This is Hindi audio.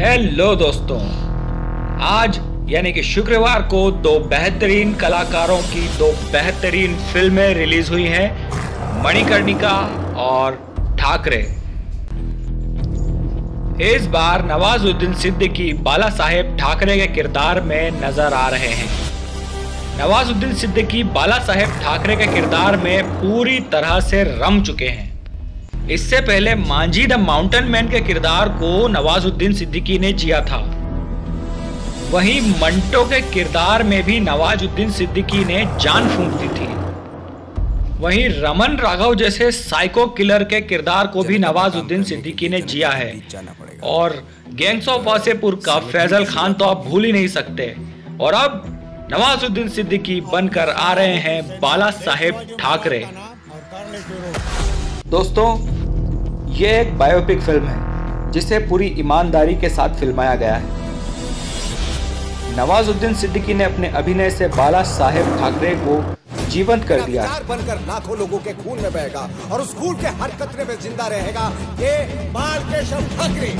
हेलो दोस्तों। आज, यानी कि शुक्रवार को दो बेहतरीन कलाकारों की दो बेहतरीन फ़िल्में रिलीज़ हुई हैं, मणिकर्णिका और ठाकरे। इस बार नवाजुद्दीन सिद्दीकी बाला साहेब ठाकरे के किरदार में नज़र आ रहे हैं। नवाजुद्दीन सिद्दीकी बाला साहेब ठाकरे के किरदार में पूरी तरह से रम चुके हैं। इससे पहले मांझी द माउंटेन मैन के किरदार को नवाजुद्दीन सिद्दीकी ने जिया था। वहीं मंटो के किरदार में भी नवाजुद्दीन सिद्दीकी ने जान फूंक दी थी। वहीं रमन राघव जैसे साइको किलर के किरदार को भी नवाजुद्दीन सिद्दीकी ने जिया है। और गैंग्स ऑफ़ वासेपुर का फैजल खान तो आप भूल ही नहीं सकते। और अब नवाजुद्दीन सिद्दीकी बनकर आ रहे हैं बाला साहेब ठाकरे। दोस्तों, ये एक बायोपिक फ़िल्म है, जिसे पूरी ईमानदारी के साथ फिल्माया गया है। नवाजुद्दीन सिद्दीकी ने अपने अभिनय से बाला साहेब ठाकरे को जीवंत कर दिया बनकर लाखों लोगों के खून में बहेगा और उस खून के हर कतरे में ज़िंदा रहेगा ये बाल केशव ठाकरे।